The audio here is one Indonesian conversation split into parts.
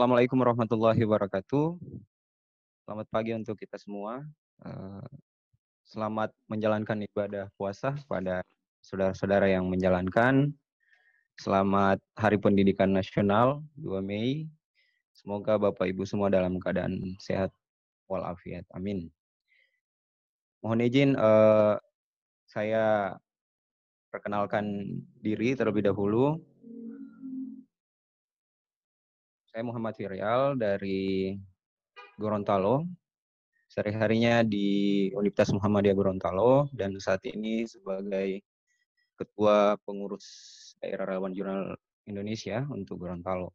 Assalamualaikum warahmatullahi wabarakatuh. Selamat pagi untuk kita semua. Eh, selamat menjalankan ibadah puasa pada saudara-saudara yang menjalankan. Selamat Hari Pendidikan Nasional 2 Mei. Semoga Bapak Ibu semua dalam keadaan sehat walafiat. Amin. Mohon izin uh, saya perkenalkan diri terlebih dahulu. Saya Muhammad Viryal dari Gorontalo. Sehari-harinya di Universitas Muhammadiyah Gorontalo dan saat ini sebagai Ketua Pengurus Daerah Relawan Jurnal Indonesia untuk Gorontalo.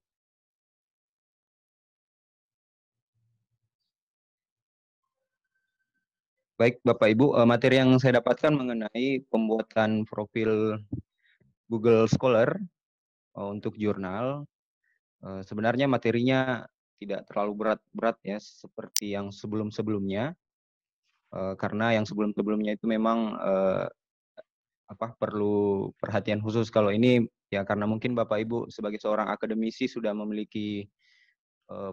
Baik, Bapak Ibu, eh, materi yang saya dapatkan mengenai pembuatan profil Google Scholar eh, untuk jurnal sebenarnya materinya tidak terlalu berat-berat ya seperti yang sebelum-sebelumnya. Karena yang sebelum-sebelumnya itu memang apa perlu perhatian khusus. Kalau ini ya karena mungkin Bapak Ibu sebagai seorang akademisi sudah memiliki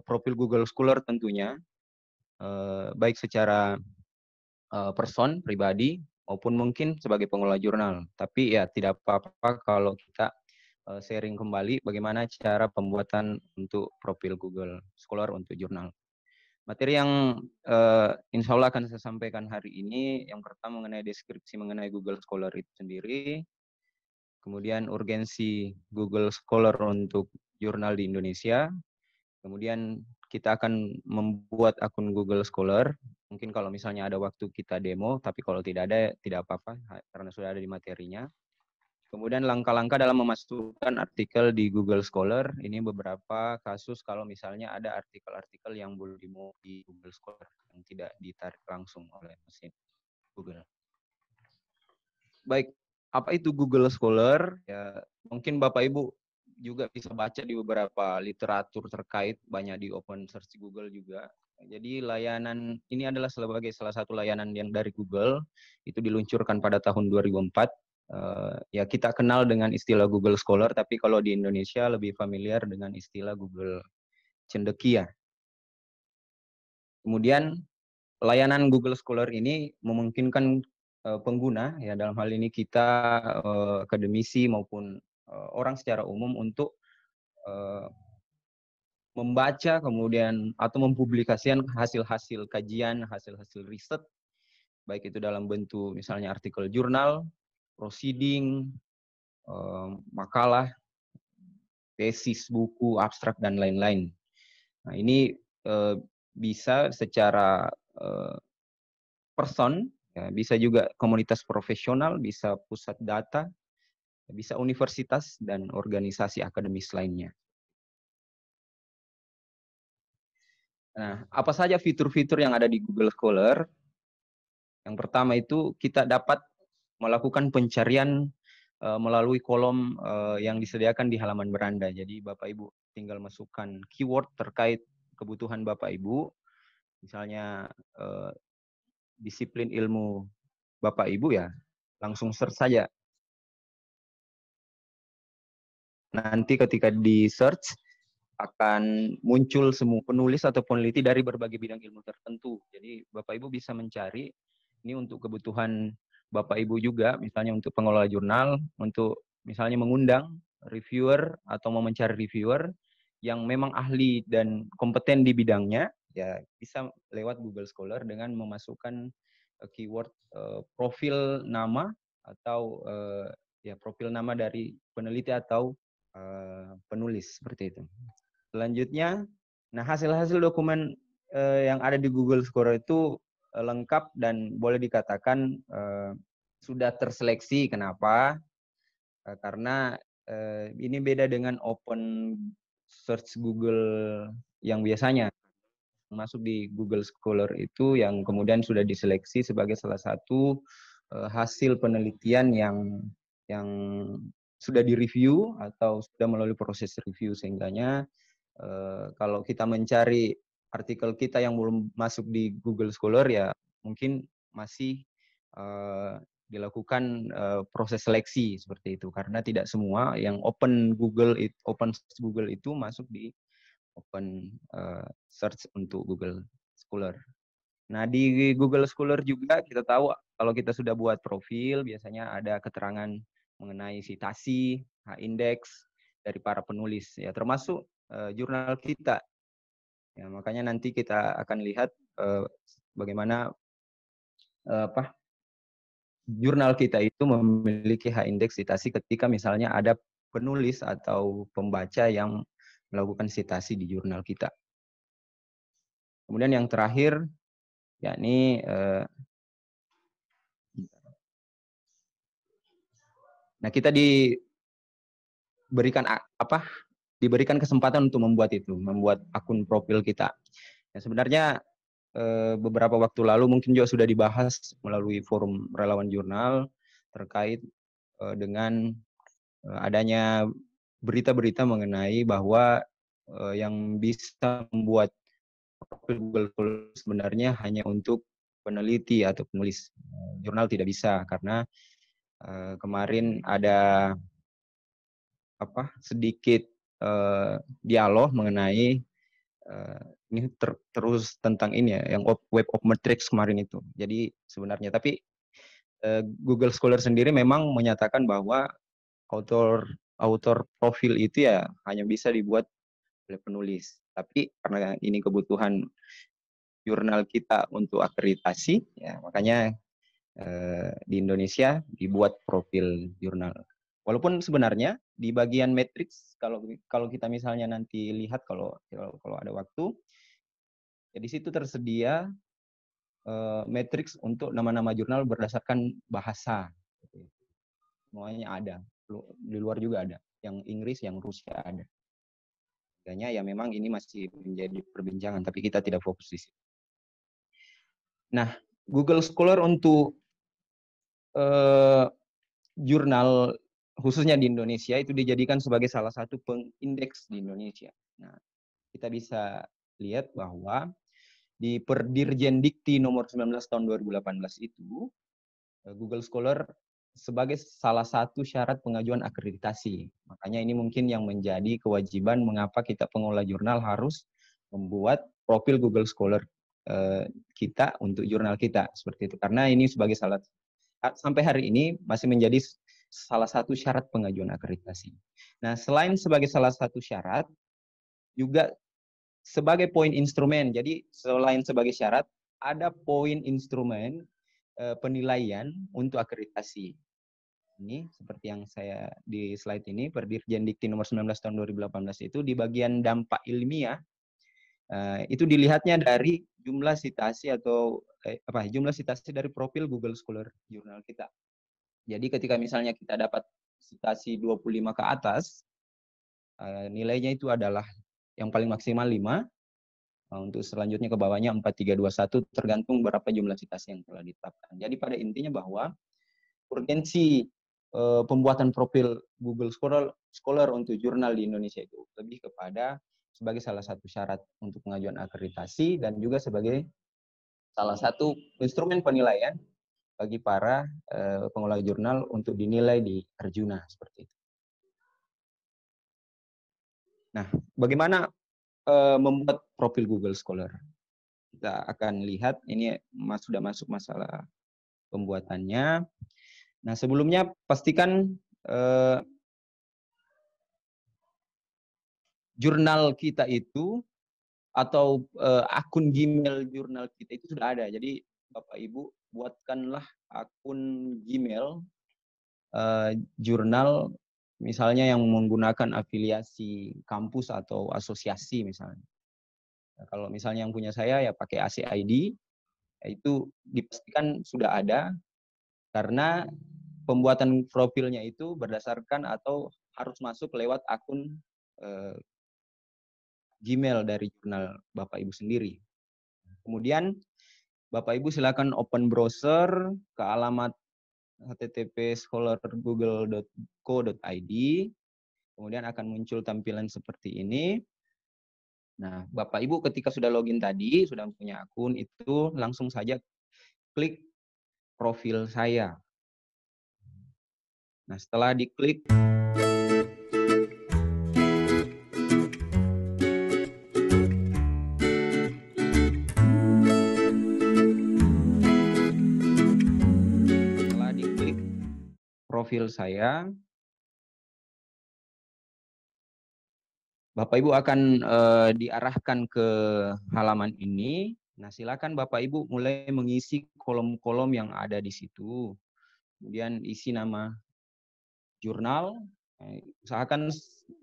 profil Google Scholar tentunya baik secara person pribadi maupun mungkin sebagai pengelola jurnal. Tapi ya tidak apa-apa kalau kita sharing kembali bagaimana cara pembuatan untuk profil Google Scholar untuk jurnal. Materi yang uh, insya Allah akan saya sampaikan hari ini, yang pertama mengenai deskripsi mengenai Google Scholar itu sendiri, kemudian urgensi Google Scholar untuk jurnal di Indonesia, kemudian kita akan membuat akun Google Scholar, mungkin kalau misalnya ada waktu kita demo, tapi kalau tidak ada, tidak apa-apa, karena sudah ada di materinya. Kemudian langkah-langkah dalam memasukkan artikel di Google Scholar, ini beberapa kasus kalau misalnya ada artikel-artikel yang belum dimuat di Google Scholar, yang tidak ditarik langsung oleh mesin Google. Baik, apa itu Google Scholar? Ya, mungkin Bapak Ibu juga bisa baca di beberapa literatur terkait, banyak di open search Google juga. Jadi layanan ini adalah sebagai salah satu layanan yang dari Google, itu diluncurkan pada tahun 2004 uh, ya kita kenal dengan istilah Google Scholar, tapi kalau di Indonesia lebih familiar dengan istilah Google Cendekia. Kemudian layanan Google Scholar ini memungkinkan uh, pengguna, ya dalam hal ini kita uh, akademisi maupun uh, orang secara umum untuk uh, membaca kemudian atau mempublikasikan hasil-hasil kajian, hasil-hasil riset, baik itu dalam bentuk misalnya artikel jurnal proceeding, makalah, tesis, buku, abstrak, dan lain-lain. Nah, ini eh, bisa secara eh, person, ya, bisa juga komunitas profesional, bisa pusat data, bisa universitas, dan organisasi akademis lainnya. Nah, apa saja fitur-fitur yang ada di Google Scholar? Yang pertama itu kita dapat melakukan pencarian uh, melalui kolom uh, yang disediakan di halaman beranda. Jadi Bapak Ibu tinggal masukkan keyword terkait kebutuhan Bapak Ibu, misalnya uh, disiplin ilmu Bapak Ibu ya, langsung search saja. Nanti ketika di search akan muncul semua penulis atau peneliti dari berbagai bidang ilmu tertentu. Jadi Bapak Ibu bisa mencari ini untuk kebutuhan Bapak Ibu juga, misalnya untuk pengelola jurnal, untuk misalnya mengundang reviewer atau mau mencari reviewer yang memang ahli dan kompeten di bidangnya, ya bisa lewat Google Scholar dengan memasukkan uh, keyword uh, profil nama atau uh, ya profil nama dari peneliti atau uh, penulis seperti itu. Selanjutnya, nah hasil-hasil dokumen uh, yang ada di Google Scholar itu Eh, lengkap dan boleh dikatakan uh, sudah terseleksi. Kenapa? Uh, karena ini beda dengan open search Google yang biasanya masuk di Google Scholar itu yang kemudian sudah diseleksi sebagai salah satu hasil penelitian yang yang sudah direview atau sudah melalui proses review sehingganya kalau kita mencari artikel kita yang belum masuk di Google Scholar ya mungkin masih uh, dilakukan uh, proses seleksi seperti itu karena tidak semua yang open Google it, open Google itu masuk di open uh, search untuk Google Scholar. Nah, di Google Scholar juga kita tahu kalau kita sudah buat profil, biasanya ada keterangan mengenai citasi, H-index dari para penulis, ya termasuk uh, jurnal kita. Ya, makanya nanti kita akan lihat uh, bagaimana uh, apa jurnal kita itu memiliki H-index citasi ketika misalnya ada penulis atau pembaca yang melakukan citasi di jurnal kita. Kemudian yang terakhir yakni eh, nah kita diberikan apa diberikan kesempatan untuk membuat itu membuat akun profil kita ya, sebenarnya eh, beberapa waktu lalu mungkin juga sudah dibahas melalui forum relawan jurnal terkait eh, dengan eh, adanya berita-berita mengenai bahwa yang bisa membuat profil Google sebenarnya hanya untuk peneliti atau penulis. Jurnal tidak bisa karena kemarin ada apa sedikit uh, dialog mengenai uh, ini ter, terus tentang ini ya yang web of metrics kemarin itu. Jadi sebenarnya tapi uh, Google Scholar sendiri memang menyatakan bahwa author author profil itu ya hanya bisa dibuat oleh penulis. Tapi karena ini kebutuhan jurnal kita untuk akreditasi, ya makanya eh, di Indonesia dibuat profil jurnal. Walaupun sebenarnya di bagian matriks kalau kalau kita misalnya nanti lihat kalau kalau, ada waktu, ya di situ tersedia eh, matriks untuk nama-nama jurnal berdasarkan bahasa. Semuanya ada. Di luar juga ada. Yang Inggris, yang Rusia ada harganya ya memang ini masih menjadi perbincangan, tapi kita tidak fokus di situ. Nah, Google Scholar untuk uh, jurnal khususnya di Indonesia itu dijadikan sebagai salah satu pengindeks di Indonesia. Nah, kita bisa lihat bahwa di Perdirjen Dikti nomor 19 tahun 2018 itu eh, Google Scholar sebagai salah satu syarat pengajuan akreditasi. Makanya ini mungkin yang menjadi kewajiban mengapa kita pengelola jurnal harus membuat profil Google Scholar eh, kita untuk jurnal kita seperti itu. Karena ini sebagai salah sampai hari ini masih menjadi salah satu syarat pengajuan akreditasi. Nah, selain sebagai salah satu syarat juga sebagai poin instrumen. Jadi selain sebagai syarat ada poin instrumen Eh, penilaian untuk akreditasi. Ini seperti yang saya di slide ini, Perdirjen Dikti nomor 19 tahun 2018 itu di bagian dampak ilmiah eh, itu dilihatnya dari jumlah citasi atau eh, apa jumlah citasi dari profil Google Scholar jurnal kita. Jadi ketika misalnya kita dapat citasi 25 ke atas, nilainya itu adalah yang paling maksimal 5, Nah, untuk selanjutnya ke bawahnya 4321 tergantung berapa jumlah citasi yang telah ditetapkan. Jadi pada intinya bahwa urgensi eh, pembuatan profil Google Scholar, Scholar untuk jurnal di Indonesia itu lebih kepada sebagai salah satu syarat untuk pengajuan akreditasi dan juga sebagai salah satu instrumen penilaian bagi para eh, pengelola jurnal untuk dinilai di Arjuna seperti itu. Nah, bagaimana uh, membuat profil Google Scholar. Kita akan lihat ini sudah masuk masalah pembuatannya. Nah, sebelumnya pastikan uh, jurnal kita itu atau uh, akun Gmail jurnal kita itu sudah ada. Jadi Bapak Ibu buatkanlah akun Gmail uh, jurnal misalnya yang menggunakan afiliasi kampus atau asosiasi misalnya. Nah, kalau misalnya yang punya saya ya pakai ACID, ya itu dipastikan sudah ada karena pembuatan profilnya itu berdasarkan atau harus masuk lewat akun eh, Gmail dari jurnal Bapak Ibu sendiri. Kemudian Bapak Ibu silakan open browser ke alamat http scholargoogle.co.id. Kemudian akan muncul tampilan seperti ini. Nah, Bapak Ibu ketika sudah login tadi, sudah punya akun, itu langsung saja klik profil saya. Nah, setelah diklik profil saya. Bapak Ibu akan uh, diarahkan ke halaman ini. Nah, silakan Bapak Ibu mulai mengisi kolom-kolom yang ada di situ. Kemudian isi nama jurnal. Eh, usahakan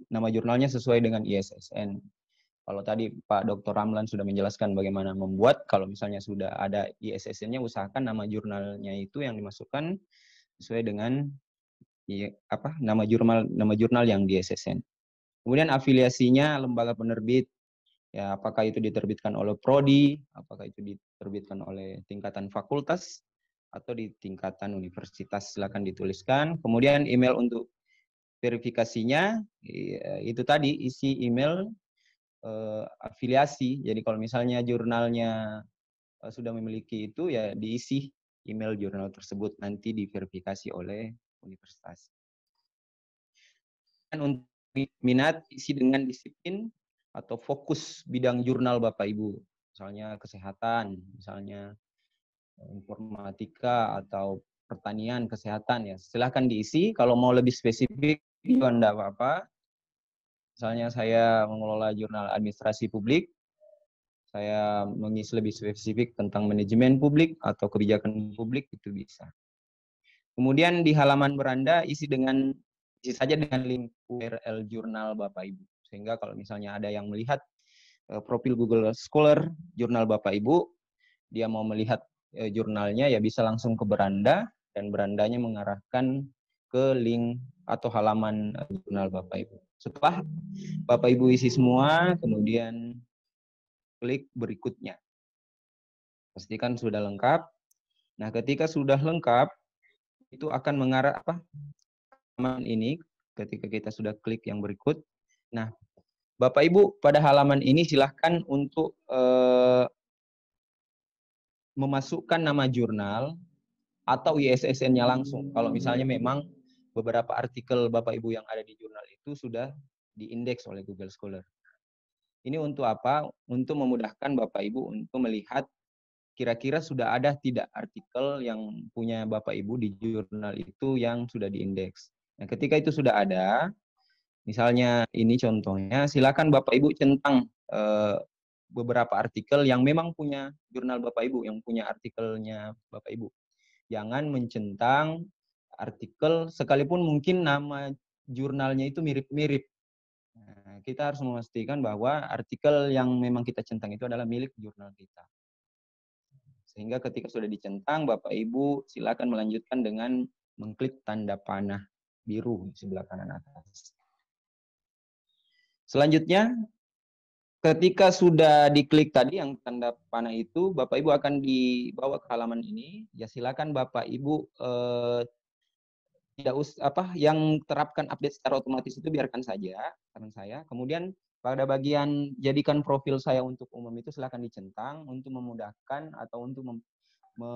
nama jurnalnya sesuai dengan ISSN. Kalau tadi Pak Dr. Ramlan sudah menjelaskan bagaimana membuat, kalau misalnya sudah ada ISSN-nya, usahakan nama jurnalnya itu yang dimasukkan sesuai dengan apa nama jurnal nama jurnal yang di ISSN. Kemudian afiliasinya lembaga penerbit, ya apakah itu diterbitkan oleh prodi, apakah itu diterbitkan oleh tingkatan fakultas atau di tingkatan universitas silakan dituliskan. Kemudian email untuk verifikasinya ya, itu tadi isi email uh, afiliasi. Jadi kalau misalnya jurnalnya uh, sudah memiliki itu ya diisi email jurnal tersebut nanti diverifikasi oleh universitas. Dan untuk minat isi dengan disiplin atau fokus bidang jurnal Bapak Ibu. Misalnya kesehatan, misalnya eh, informatika atau pertanian, kesehatan ya. Silahkan diisi. Kalau mau lebih spesifik, juga enggak apa-apa. Misalnya saya mengelola jurnal administrasi publik, saya mengisi lebih spesifik tentang manajemen publik atau kebijakan publik itu bisa. Kemudian di halaman beranda isi dengan isi saja dengan link URL jurnal Bapak Ibu. Sehingga kalau misalnya ada yang melihat uh, profil Google Scholar jurnal Bapak Ibu, dia mau melihat uh, jurnalnya ya bisa langsung ke beranda dan berandanya mengarahkan ke link atau halaman uh, jurnal Bapak Ibu. Setelah Bapak Ibu isi semua, kemudian klik berikutnya. Pastikan sudah lengkap. Nah, ketika sudah lengkap, itu akan mengarah apa? Halaman ini ketika kita sudah klik yang berikut. Nah, Bapak Ibu pada halaman ini silahkan untuk eh, memasukkan nama jurnal atau ISSN-nya langsung. Kalau misalnya memang beberapa artikel Bapak Ibu yang ada di jurnal itu sudah diindeks oleh Google Scholar. Ini untuk apa? Untuk memudahkan Bapak Ibu untuk melihat kira-kira sudah ada tidak artikel yang punya Bapak Ibu di jurnal itu yang sudah diindeks. Nah, ketika itu sudah ada, misalnya ini contohnya, silakan Bapak Ibu centang eh, beberapa artikel yang memang punya jurnal Bapak Ibu, yang punya artikelnya Bapak Ibu. Jangan mencentang artikel sekalipun mungkin nama jurnalnya itu mirip-mirip. Nah, kita harus memastikan bahwa artikel yang memang kita centang itu adalah milik jurnal kita. Sehingga ketika sudah dicentang, Bapak Ibu silakan melanjutkan dengan mengklik tanda panah biru di sebelah kanan atas. Selanjutnya, ketika sudah diklik tadi yang tanda panah itu, Bapak Ibu akan dibawa ke halaman ini. Ya silakan Bapak Ibu eh, tidak us apa yang terapkan update secara otomatis itu biarkan saja saran saya. Kemudian pada bagian jadikan profil saya untuk umum itu silakan dicentang untuk memudahkan atau untuk mem me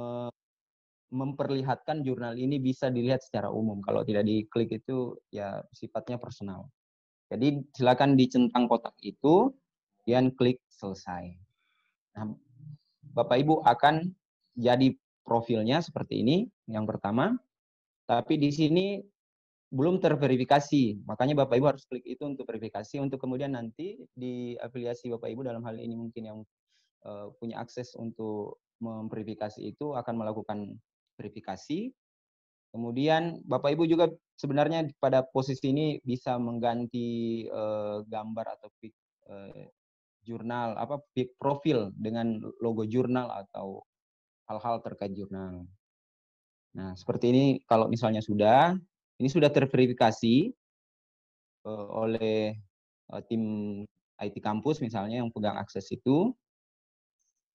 memperlihatkan jurnal ini bisa dilihat secara umum. Kalau tidak diklik itu ya sifatnya personal. Jadi silakan dicentang kotak itu dan klik selesai. Nah, Bapak Ibu akan jadi profilnya seperti ini yang pertama. Tapi di sini belum terverifikasi. Makanya Bapak Ibu harus klik itu untuk verifikasi untuk kemudian nanti di afiliasi Bapak Ibu dalam hal ini mungkin yang uh, punya akses untuk memverifikasi itu akan melakukan verifikasi. Kemudian Bapak Ibu juga sebenarnya pada posisi ini bisa mengganti uh, gambar atau uh, jurnal apa profil dengan logo jurnal atau hal-hal terkait jurnal. Nah, seperti ini kalau misalnya sudah, ini sudah terverifikasi uh, oleh uh, tim IT kampus misalnya yang pegang akses itu.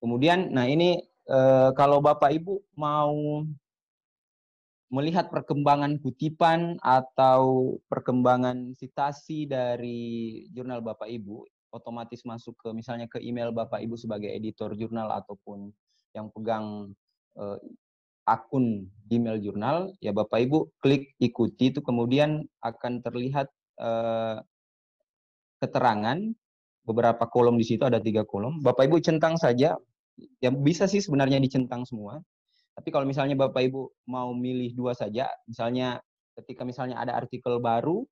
Kemudian, nah ini uh, kalau Bapak Ibu mau melihat perkembangan kutipan atau perkembangan citasi dari jurnal Bapak Ibu, otomatis masuk ke misalnya ke email Bapak Ibu sebagai editor jurnal ataupun yang pegang akun email jurnal, ya Bapak Ibu klik ikuti itu kemudian akan terlihat eh, keterangan beberapa kolom di situ ada tiga kolom. Bapak Ibu centang saja, ya bisa sih sebenarnya dicentang semua. Tapi kalau misalnya Bapak Ibu mau milih dua saja, misalnya ketika misalnya ada artikel baru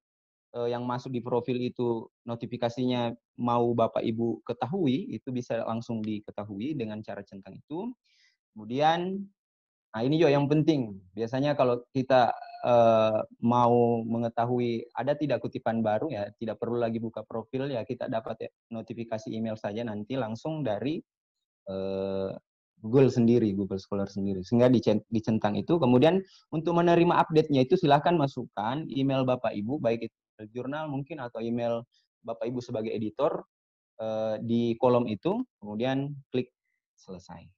uh, yang masuk di profil itu notifikasinya mau Bapak Ibu ketahui, itu bisa langsung diketahui dengan cara centang itu. Kemudian, nah ini juga yang penting. Biasanya kalau kita uh, mau mengetahui ada tidak kutipan baru ya, tidak perlu lagi buka profil ya, kita dapat ya, notifikasi email saja nanti langsung dari uh, Google sendiri, Google Scholar sendiri. Sehingga dicentang itu. Kemudian untuk menerima update-nya itu silahkan masukkan email Bapak Ibu, baik itu jurnal mungkin atau email Bapak Ibu sebagai editor uh, di kolom itu, kemudian klik selesai.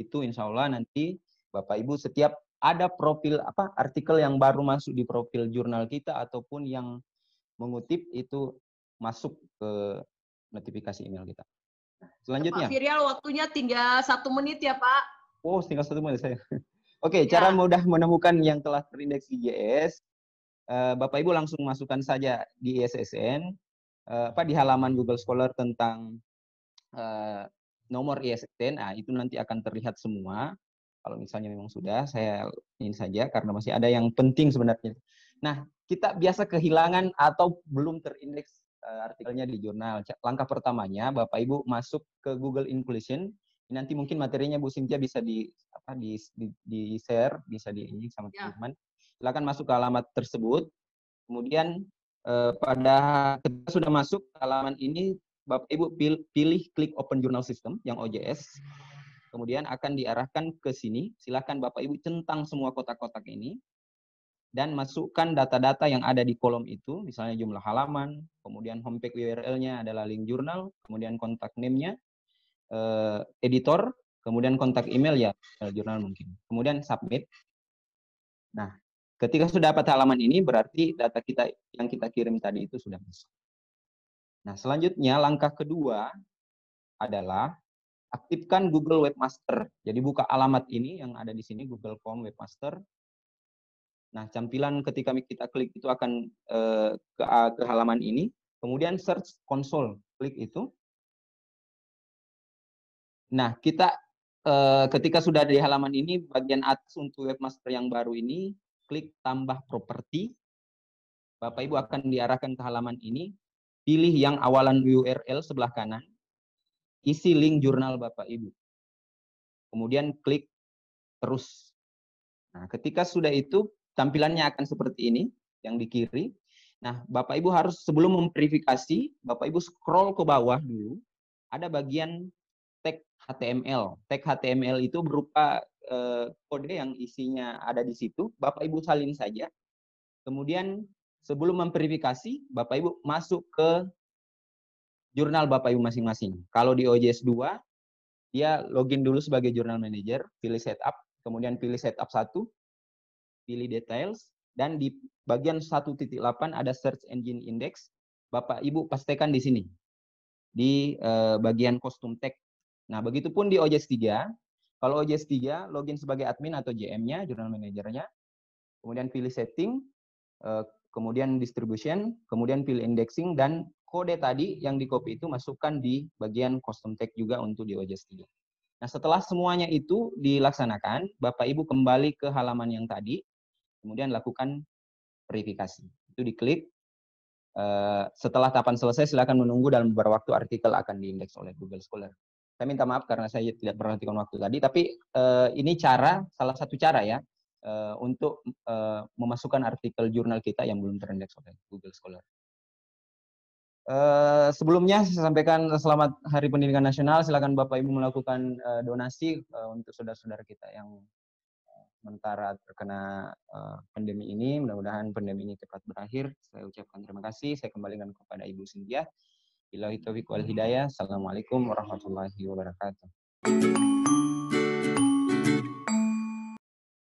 Itu insya Allah nanti Bapak Ibu setiap ada profil apa artikel yang baru masuk di profil jurnal kita ataupun yang mengutip itu masuk ke notifikasi email kita. Selanjutnya. Pak Firial, waktunya tinggal satu menit ya Pak. Oh, tinggal satu menit saya. Oke, ya. cara mudah menemukan yang telah terindeks di JS. Eh, Bapak Ibu langsung masukkan saja di ISSN, eh, apa di halaman Google Scholar tentang uh, nomor ISSN. Nah, itu nanti akan terlihat semua. Kalau misalnya memang sudah, saya ini saja karena masih ada yang penting sebenarnya. Nah, kita biasa kehilangan atau belum terindeks uh, artikelnya di jurnal. Langkah pertamanya, Bapak Ibu masuk ke Google Inclusion. Nanti mungkin materinya Bu Cynthia bisa di apa di di, di share, bisa di ini sama ya. teman-teman. Silakan masuk ke alamat tersebut. Kemudian uh, pada ketika sudah masuk ke halaman ini, Bapak Ibu pilih, klik Open Journal System yang OJS kemudian akan diarahkan ke sini. Silakan Bapak Ibu centang semua kotak-kotak ini dan masukkan data-data yang ada di kolom itu, misalnya jumlah halaman, kemudian homepage URL-nya adalah link jurnal, kemudian kontak name-nya, eh, editor, kemudian kontak email ya, jurnal mungkin. Kemudian submit. Nah, ketika sudah dapat halaman ini berarti data kita yang kita kirim tadi itu sudah masuk. Nah, selanjutnya langkah kedua adalah aktifkan Google Webmaster. Jadi buka alamat ini yang ada di sini Google Form Webmaster. Nah, tampilan ketika kita klik itu akan eh, ke, ke halaman ini. Kemudian search console, klik itu. Nah, kita eh, ketika sudah di halaman ini, bagian atas untuk webmaster yang baru ini, klik tambah properti. Bapak Ibu akan diarahkan ke halaman ini. Pilih yang awalan URL sebelah kanan isi link jurnal Bapak Ibu. Kemudian klik terus. Nah, ketika sudah itu tampilannya akan seperti ini yang di kiri. Nah, Bapak Ibu harus sebelum memverifikasi, Bapak Ibu scroll ke bawah dulu. Ada bagian tag HTML. Tag HTML itu berupa eh, kode yang isinya ada di situ. Bapak Ibu salin saja. Kemudian sebelum memverifikasi, Bapak Ibu masuk ke jurnal Bapak Ibu masing-masing. Kalau di OJS 2, dia login dulu sebagai jurnal manager, pilih setup, kemudian pilih setup 1, pilih details, dan di bagian 1.8 ada search engine index. Bapak Ibu pastikan di sini, di uh, bagian custom tag. Nah, begitupun di OJS 3. Kalau OJS 3, login sebagai admin atau JM-nya, jurnal manajernya. Kemudian pilih setting, uh, kemudian distribution, kemudian pilih indexing, dan kode tadi yang di copy itu masukkan di bagian custom tag juga untuk di OJS 3. Nah, setelah semuanya itu dilaksanakan, Bapak Ibu kembali ke halaman yang tadi, kemudian lakukan verifikasi. Itu diklik. Eh, setelah tahapan selesai, silakan menunggu dalam beberapa waktu artikel akan diindeks oleh Google Scholar. Saya minta maaf karena saya tidak perhatikan waktu tadi, tapi eh, ini cara, salah satu cara ya, uh, untuk uh, memasukkan artikel jurnal kita yang belum terindeks oleh Google Scholar. Uh, sebelumnya saya sampaikan selamat Hari Pendidikan Nasional. Silakan Bapak Ibu melakukan uh, donasi uh, untuk saudara-saudara kita yang sementara terkena uh, pandemi ini. Mudah-mudahan pandemi ini cepat berakhir. Saya ucapkan terima kasih. Saya kembalikan kepada Ibu Cynthia. Bila hidayah. Assalamualaikum warahmatullahi wabarakatuh.